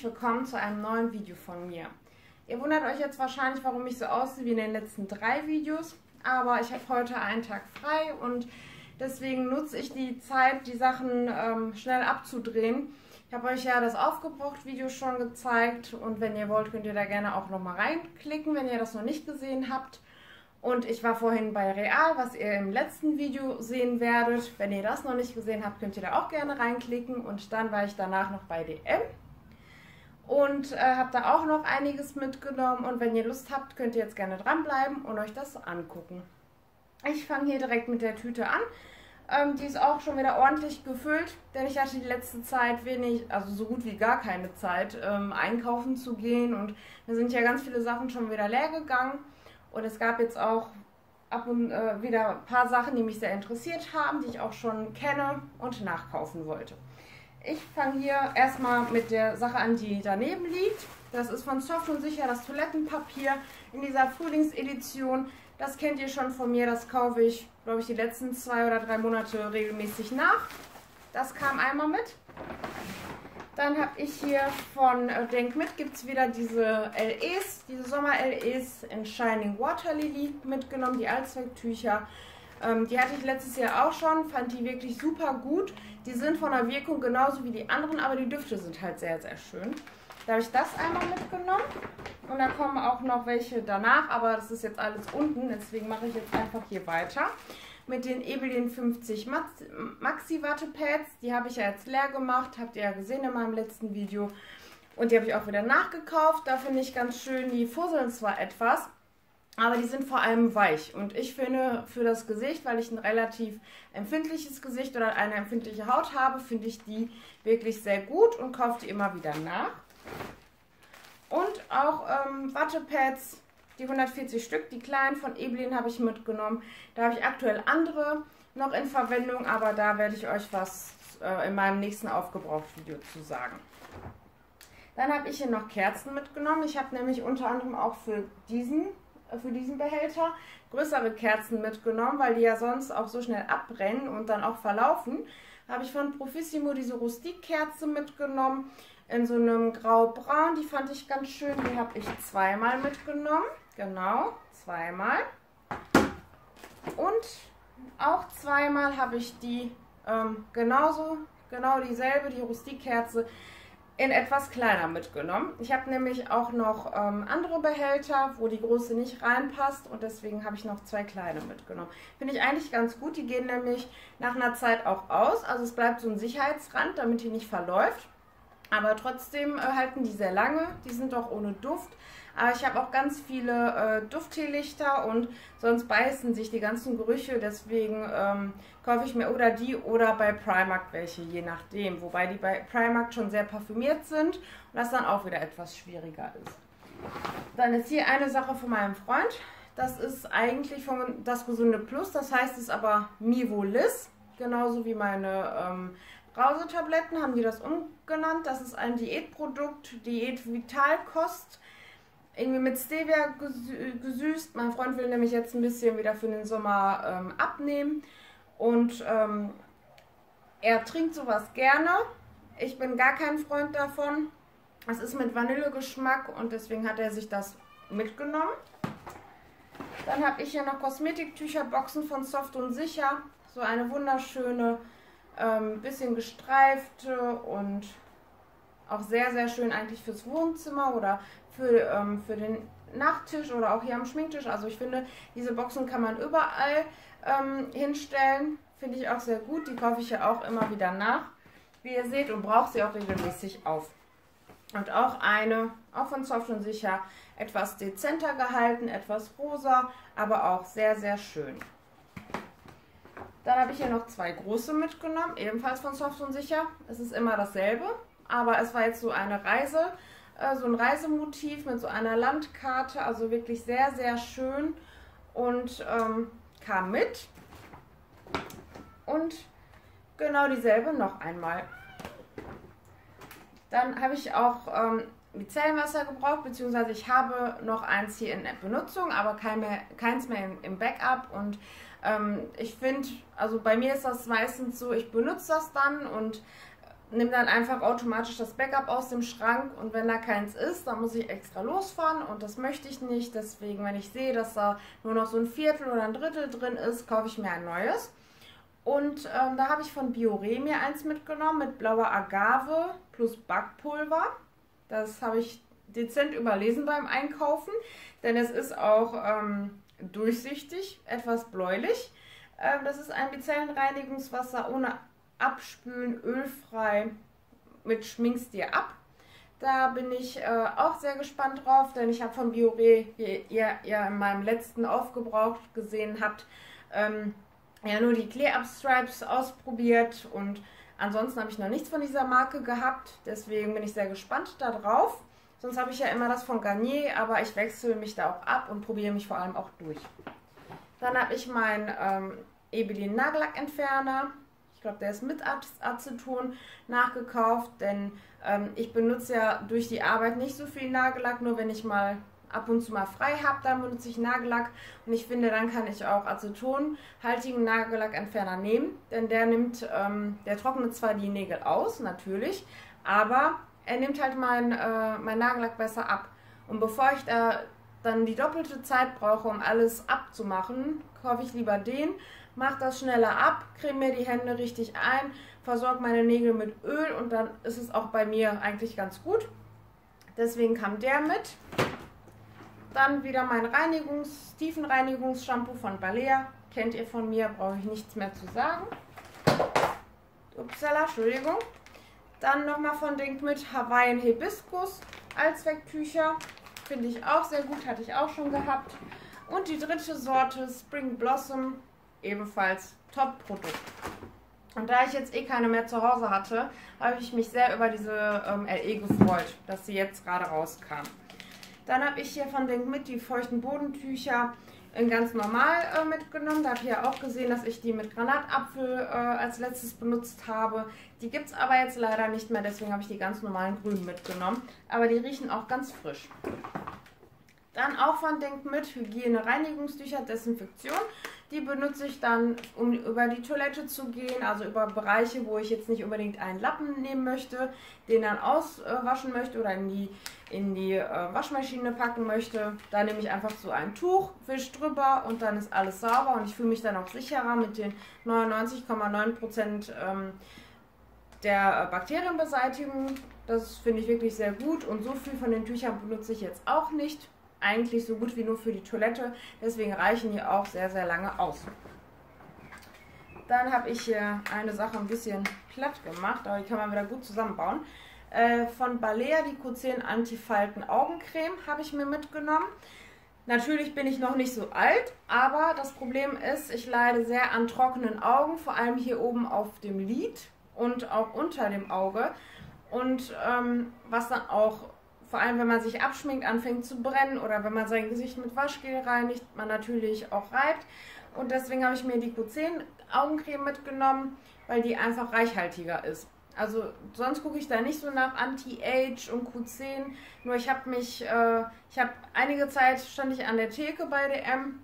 herzlich willkommen zu einem neuen Video von mir. Ihr wundert euch jetzt wahrscheinlich, warum ich so aussehe wie in den letzten drei Videos, aber ich habe heute einen Tag frei und deswegen nutze ich die Zeit, die Sachen ähm, schnell abzudrehen. Ich habe euch ja das Aufgebraucht-Video schon gezeigt und wenn ihr wollt, könnt ihr da gerne auch nochmal reinklicken, wenn ihr das noch nicht gesehen habt. Und ich war vorhin bei Real, was ihr im letzten Video sehen werdet. Wenn ihr das noch nicht gesehen habt, könnt ihr da auch gerne reinklicken. Und dann war ich danach noch bei DM und äh, habe da auch noch einiges mitgenommen. Und wenn ihr Lust habt, könnt ihr jetzt gerne dranbleiben und euch das angucken. Ich fange hier direkt mit der Tüte an. Ähm, die ist auch schon wieder ordentlich gefüllt, denn ich hatte die letzte Zeit wenig, also so gut wie gar keine Zeit, ähm, einkaufen zu gehen. Und mir sind ja ganz viele Sachen schon wieder leer gegangen. Und es gab jetzt auch ab und äh, wieder ein paar Sachen, die mich sehr interessiert haben, die ich auch schon kenne und nachkaufen wollte. Ich fange hier erstmal mit der Sache an, die daneben liegt. Das ist von Soft und Sicher das Toilettenpapier in dieser Frühlingsedition. Das kennt ihr schon von mir, das kaufe ich, glaube ich, die letzten zwei oder drei Monate regelmäßig nach. Das kam einmal mit. Dann habe ich hier von Denk mit gibt es wieder diese LEs, diese Sommer-LEs in Shining Water Lily mitgenommen, die Allzwecktücher. Ähm, die hatte ich letztes Jahr auch schon, fand die wirklich super gut. Die sind von der Wirkung genauso wie die anderen, aber die Düfte sind halt sehr, sehr schön. Da habe ich das einmal mitgenommen und da kommen auch noch welche danach, aber das ist jetzt alles unten, deswegen mache ich jetzt einfach hier weiter mit den Ebelin 50 Maxi Wattepads. Die habe ich ja jetzt leer gemacht, habt ihr ja gesehen in meinem letzten Video. Und die habe ich auch wieder nachgekauft. Da finde ich ganz schön, die fusseln zwar etwas, aber die sind vor allem weich. Und ich finde für das Gesicht, weil ich ein relativ empfindliches Gesicht oder eine empfindliche Haut habe, finde ich die wirklich sehr gut und kaufe die immer wieder nach. Und auch ähm, Wattepads die 140 Stück, die kleinen von Evelyn habe ich mitgenommen. Da habe ich aktuell andere noch in Verwendung, aber da werde ich euch was äh, in meinem nächsten Aufgebraucht-Video zu sagen. Dann habe ich hier noch Kerzen mitgenommen. Ich habe nämlich unter anderem auch für diesen, für diesen Behälter größere Kerzen mitgenommen, weil die ja sonst auch so schnell abbrennen und dann auch verlaufen. Habe ich von Profissimo diese Rustikkerze mitgenommen in so einem grau-braun. Die fand ich ganz schön. Die habe ich zweimal mitgenommen. Genau, zweimal. Und auch zweimal habe ich die ähm, genauso, genau dieselbe, die Rustikkerze, in etwas kleiner mitgenommen. Ich habe nämlich auch noch ähm, andere Behälter, wo die große nicht reinpasst und deswegen habe ich noch zwei kleine mitgenommen. Finde ich eigentlich ganz gut, die gehen nämlich nach einer Zeit auch aus. Also es bleibt so ein Sicherheitsrand, damit die nicht verläuft. Aber trotzdem äh, halten die sehr lange, die sind auch ohne Duft. Aber ich habe auch ganz viele äh, Duftteelichter und sonst beißen sich die ganzen Gerüche. Deswegen ähm, kaufe ich mir oder die oder bei Primark welche, je nachdem. Wobei die bei Primark schon sehr parfümiert sind und das dann auch wieder etwas schwieriger ist. Dann ist hier eine Sache von meinem Freund. Das ist eigentlich von das Gesunde Plus. Das heißt, es aber Mivolis. Genauso wie meine ähm, Brausetabletten haben die das umgenannt. Das ist ein Diätprodukt, Diät Vitalkost irgendwie mit Stevia gesüßt. Mein Freund will nämlich jetzt ein bisschen wieder für den Sommer ähm, abnehmen. Und ähm, er trinkt sowas gerne. Ich bin gar kein Freund davon. Es ist mit Vanillegeschmack und deswegen hat er sich das mitgenommen. Dann habe ich hier noch Kosmetiktücherboxen von Soft und Sicher. So eine wunderschöne, ähm, bisschen gestreifte und auch sehr, sehr schön eigentlich fürs Wohnzimmer oder für, ähm, für den Nachttisch oder auch hier am Schminktisch. Also ich finde, diese Boxen kann man überall ähm, hinstellen. Finde ich auch sehr gut. Die kaufe ich ja auch immer wieder nach, wie ihr seht, und brauche sie auch regelmäßig auf. Und auch eine, auch von Soft und Sicher, etwas dezenter gehalten, etwas rosa, aber auch sehr, sehr schön. Dann habe ich hier noch zwei große mitgenommen, ebenfalls von Soft und Sicher. Es ist immer dasselbe aber es war jetzt so eine Reise, äh, so ein Reisemotiv mit so einer Landkarte, also wirklich sehr, sehr schön und ähm, kam mit. Und genau dieselbe noch einmal. Dann habe ich auch ähm, Micellenwasser gebraucht, beziehungsweise ich habe noch eins hier in Benutzung, aber kein mehr, keins mehr im, im Backup. Und ähm, ich finde, also bei mir ist das meistens so, ich benutze das dann und nehme dann einfach automatisch das Backup aus dem Schrank und wenn da keins ist, dann muss ich extra losfahren und das möchte ich nicht. Deswegen, wenn ich sehe, dass da nur noch so ein Viertel oder ein Drittel drin ist, kaufe ich mir ein neues. Und ähm, da habe ich von Biore mir eins mitgenommen mit blauer Agave plus Backpulver. Das habe ich dezent überlesen beim Einkaufen, denn es ist auch ähm, durchsichtig, etwas bläulich. Ähm, das ist ein Bizellenreinigungswasser ohne Abspülen, ölfrei mit Schminkst dir ab. Da bin ich äh, auch sehr gespannt drauf, denn ich habe von Biore, wie ihr ja in meinem letzten Aufgebraucht gesehen habt, ähm, ja nur die Clear-Up-Stripes ausprobiert und ansonsten habe ich noch nichts von dieser Marke gehabt. Deswegen bin ich sehr gespannt darauf. Sonst habe ich ja immer das von Garnier, aber ich wechsle mich da auch ab und probiere mich vor allem auch durch. Dann habe ich meinen ähm, Ebelin Nagellackentferner. Ich glaube, der ist mit Aceton nachgekauft, denn ähm, ich benutze ja durch die Arbeit nicht so viel Nagellack, nur wenn ich mal ab und zu mal frei habe, dann benutze ich Nagellack und ich finde, dann kann ich auch acetonhaltigen Nagellackentferner nehmen, denn der nimmt, ähm, der trocknet zwar die Nägel aus, natürlich, aber er nimmt halt mein, äh, mein Nagellack besser ab. Und bevor ich da dann die doppelte Zeit brauche, um alles abzumachen, kaufe ich lieber den, mache das schneller ab, creme mir die Hände richtig ein, versorge meine Nägel mit Öl und dann ist es auch bei mir eigentlich ganz gut. Deswegen kam der mit. Dann wieder mein Reinigungs-, Tiefenreinigungsshampoo von Balea. Kennt ihr von mir, brauche ich nichts mehr zu sagen. Upsala, Entschuldigung. Dann nochmal von Denk mit Hawaiian Hibiskus Allzwecktücher. Finde ich auch sehr gut, hatte ich auch schon gehabt. Und die dritte Sorte Spring Blossom, ebenfalls Top-Produkt. Und da ich jetzt eh keine mehr zu Hause hatte, habe ich mich sehr über diese ähm, LE gefreut, dass sie jetzt gerade rauskam. Dann habe ich hier von Denk mit die feuchten Bodentücher in ganz normal äh, mitgenommen. Da habt ihr ja auch gesehen, dass ich die mit Granatapfel äh, als letztes benutzt habe. Die gibt es aber jetzt leider nicht mehr, deswegen habe ich die ganz normalen grünen mitgenommen. Aber die riechen auch ganz frisch. Dann auch von Denk mit Hygiene Reinigungstücher, Desinfektion. Die benutze ich dann, um über die Toilette zu gehen, also über Bereiche, wo ich jetzt nicht unbedingt einen Lappen nehmen möchte, den dann auswaschen möchte oder in die, in die äh, Waschmaschine packen möchte. Da nehme ich einfach so ein Tuch, wisch drüber und dann ist alles sauber und ich fühle mich dann auch sicherer mit den 99,9% ähm, der Bakterienbeseitigung. Das finde ich wirklich sehr gut und so viel von den Tüchern benutze ich jetzt auch nicht eigentlich so gut wie nur für die Toilette. Deswegen reichen die auch sehr, sehr lange aus. Dann habe ich hier eine Sache ein bisschen platt gemacht, aber die kann man wieder gut zusammenbauen. Äh, von Balea die Q10 Antifalten Augencreme habe ich mir mitgenommen. Natürlich bin ich noch nicht so alt, aber das Problem ist, ich leide sehr an trockenen Augen, vor allem hier oben auf dem Lid und auch unter dem Auge. Und ähm, was dann auch vor allem wenn man sich abschminkt, anfängt zu brennen oder wenn man sein Gesicht mit Waschgel reinigt, man natürlich auch reibt. Und deswegen habe ich mir die Q10 Augencreme mitgenommen, weil die einfach reichhaltiger ist. Also sonst gucke ich da nicht so nach Anti-Age und Q10. Nur ich habe mich, äh, ich habe einige Zeit stand ich an der Theke bei DM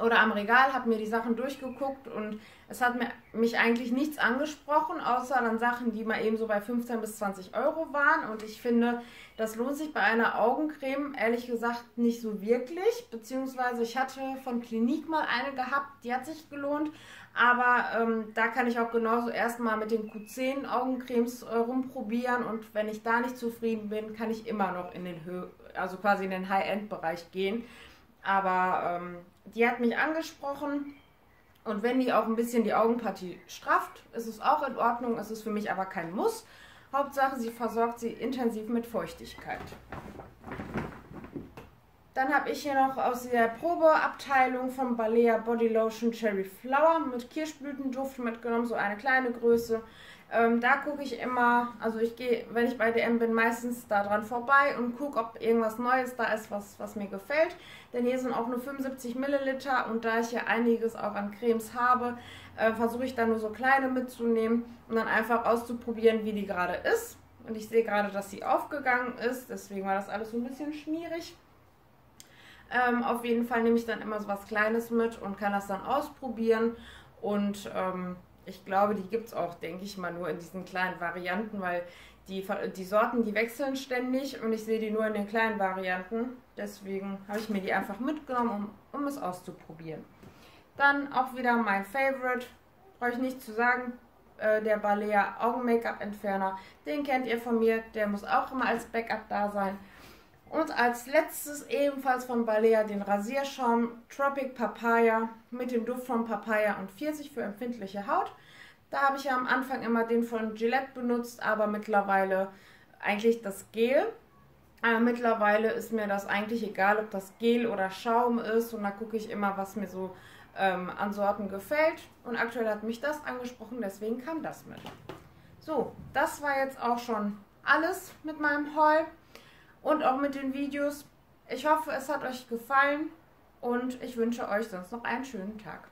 oder am Regal, habe mir die Sachen durchgeguckt und es hat mir, mich eigentlich nichts angesprochen, außer dann Sachen, die mal eben so bei 15 bis 20 Euro waren. Und ich finde, das lohnt sich bei einer Augencreme ehrlich gesagt nicht so wirklich. Beziehungsweise ich hatte von Klinik mal eine gehabt, die hat sich gelohnt. Aber ähm, da kann ich auch genauso erstmal mit den Q10 Augencremes äh, rumprobieren. Und wenn ich da nicht zufrieden bin, kann ich immer noch in den Hö also quasi in den High-End-Bereich gehen. Aber ähm, die hat mich angesprochen. Und wenn die auch ein bisschen die Augenpartie strafft, ist es auch in Ordnung. Es ist für mich aber kein Muss. Hauptsache, sie versorgt sie intensiv mit Feuchtigkeit. Dann habe ich hier noch aus der Probeabteilung von Balea Body Lotion Cherry Flower mit Kirschblütenduft mitgenommen, so eine kleine Größe. Ähm, da gucke ich immer, also ich gehe, wenn ich bei DM bin, meistens da dran vorbei und gucke, ob irgendwas Neues da ist, was, was mir gefällt. Denn hier sind auch nur 75 Milliliter und da ich hier einiges auch an Cremes habe, äh, versuche ich dann nur so kleine mitzunehmen und dann einfach auszuprobieren, wie die gerade ist. Und ich sehe gerade, dass sie aufgegangen ist, deswegen war das alles so ein bisschen schmierig. Ähm, auf jeden Fall nehme ich dann immer so was Kleines mit und kann das dann ausprobieren und ähm, Ich glaube, die gibt es auch, denke ich mal, nur in diesen kleinen Varianten, weil die, die Sorten, die wechseln ständig und ich sehe die nur in den kleinen Varianten. Deswegen habe ich mir die einfach mitgenommen, um, um es auszuprobieren. Dann auch wieder mein Favorite, brauche ich nicht zu sagen, äh, der Balea Augen-Make-up-Entferner. Den kennt ihr von mir, der muss auch immer als Backup da sein. Und als letztes ebenfalls von Balea den Rasierschaum Tropic Papaya mit dem Duft von Papaya und Pfirsich für empfindliche Haut. Da habe ich ja am Anfang immer den von Gillette benutzt, aber mittlerweile eigentlich das Gel. Aber mittlerweile ist mir das eigentlich egal, ob das Gel oder Schaum ist. Und da gucke ich immer, was mir so ähm, an Sorten gefällt. Und aktuell hat mich das angesprochen, deswegen kam das mit. So, das war jetzt auch schon alles mit meinem Haul und auch mit den Videos. Ich hoffe, es hat euch gefallen und ich wünsche euch sonst noch einen schönen Tag.